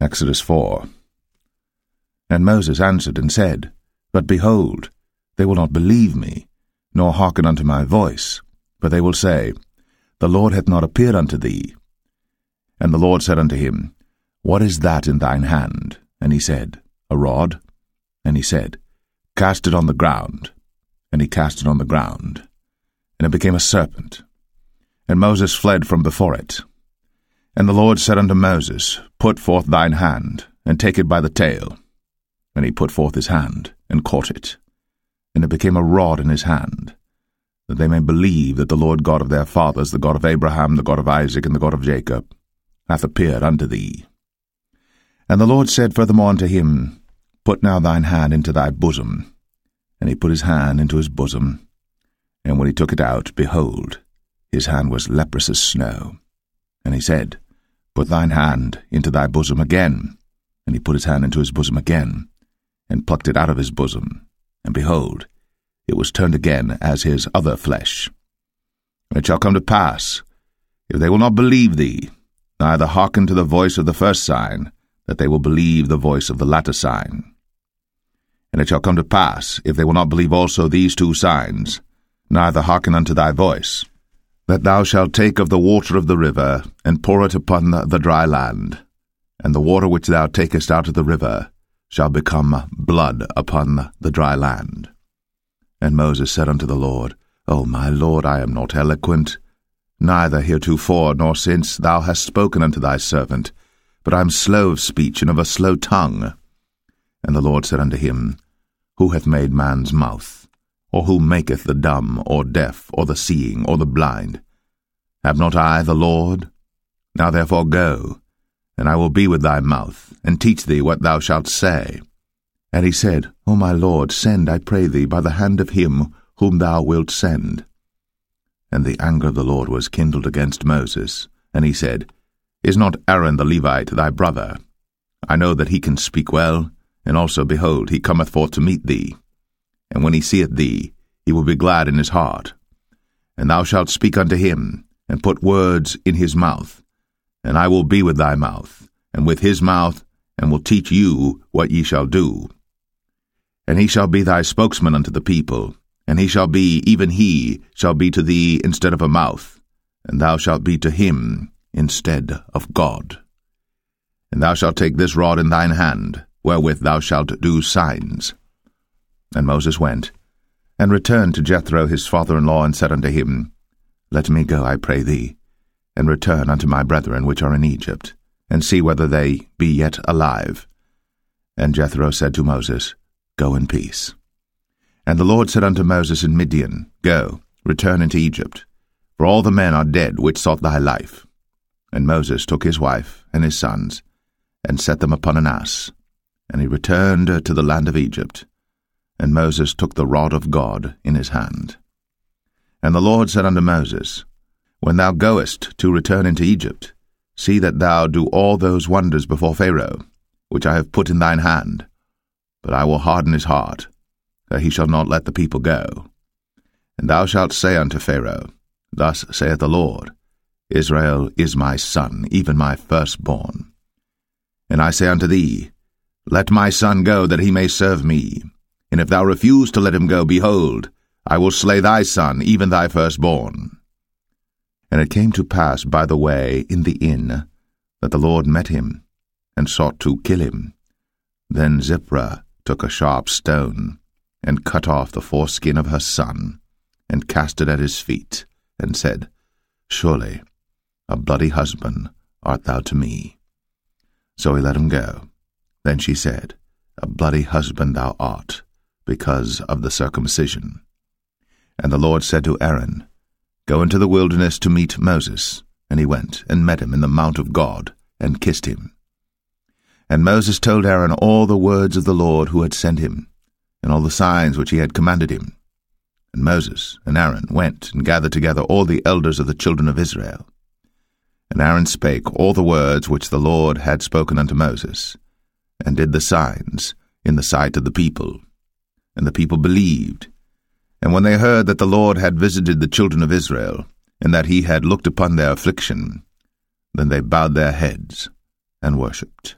Exodus 4. And Moses answered and said, But behold, they will not believe me, nor hearken unto my voice, but they will say, The Lord hath not appeared unto thee. And the Lord said unto him, What is that in thine hand? And he said, A rod. And he said, Cast it on the ground. And he cast it on the ground. And it became a serpent. And Moses fled from before it. And the Lord said unto Moses, Put forth thine hand, and take it by the tail. And he put forth his hand, and caught it. And it became a rod in his hand, that they may believe that the Lord God of their fathers, the God of Abraham, the God of Isaac, and the God of Jacob, hath appeared unto thee. And the Lord said furthermore unto him, Put now thine hand into thy bosom. And he put his hand into his bosom. And when he took it out, behold, his hand was leprous as snow. And he said, Put thine hand into thy bosom again. And he put his hand into his bosom again, and plucked it out of his bosom. And behold, it was turned again as his other flesh. And it shall come to pass, if they will not believe thee, neither hearken to the voice of the first sign, that they will believe the voice of the latter sign. And it shall come to pass, if they will not believe also these two signs, neither hearken unto thy voice, that thou shalt take of the water of the river, and pour it upon the, the dry land, and the water which thou takest out of the river shall become blood upon the dry land. And Moses said unto the Lord, O my Lord, I am not eloquent, neither heretofore nor since thou hast spoken unto thy servant, but I am slow of speech and of a slow tongue. And the Lord said unto him, Who hath made man's mouth? Or who maketh the dumb, or deaf, or the seeing, or the blind? Have not I the Lord? Now therefore go, and I will be with thy mouth, and teach thee what thou shalt say. And he said, O my Lord, send, I pray thee, by the hand of him whom thou wilt send. And the anger of the Lord was kindled against Moses, and he said, Is not Aaron the Levite thy brother? I know that he can speak well, and also, behold, he cometh forth to meet thee. And when he seeth thee, he will be glad in his heart. And thou shalt speak unto him, and put words in his mouth. And I will be with thy mouth, and with his mouth, and will teach you what ye shall do. And he shall be thy spokesman unto the people, and he shall be, even he, shall be to thee instead of a mouth, and thou shalt be to him instead of God. And thou shalt take this rod in thine hand, wherewith thou shalt do signs. And Moses went, and returned to Jethro his father-in-law, and said unto him, Let me go, I pray thee, and return unto my brethren which are in Egypt, and see whether they be yet alive. And Jethro said to Moses, Go in peace. And the Lord said unto Moses in Midian, Go, return into Egypt, for all the men are dead which sought thy life. And Moses took his wife and his sons, and set them upon an ass, and he returned to the land of Egypt. And Moses took the rod of God in his hand. And the Lord said unto Moses, When thou goest to return into Egypt, see that thou do all those wonders before Pharaoh, which I have put in thine hand. But I will harden his heart, that he shall not let the people go. And thou shalt say unto Pharaoh, Thus saith the Lord, Israel is my son, even my firstborn. And I say unto thee, Let my son go, that he may serve me. And if thou refuse to let him go, behold, I will slay thy son, even thy firstborn. And it came to pass by the way in the inn that the Lord met him, and sought to kill him. Then Zipporah took a sharp stone, and cut off the foreskin of her son, and cast it at his feet, and said, Surely a bloody husband art thou to me. So he let him go. Then she said, A bloody husband thou art, because of the circumcision. And the Lord said to Aaron, Go into the wilderness to meet Moses. And he went, and met him in the mount of God, and kissed him. And Moses told Aaron all the words of the Lord who had sent him, and all the signs which he had commanded him. And Moses and Aaron went and gathered together all the elders of the children of Israel. And Aaron spake all the words which the Lord had spoken unto Moses, and did the signs in the sight of the people. And the people believed. And when they heard that the Lord had visited the children of Israel, and that he had looked upon their affliction, then they bowed their heads and worshipped.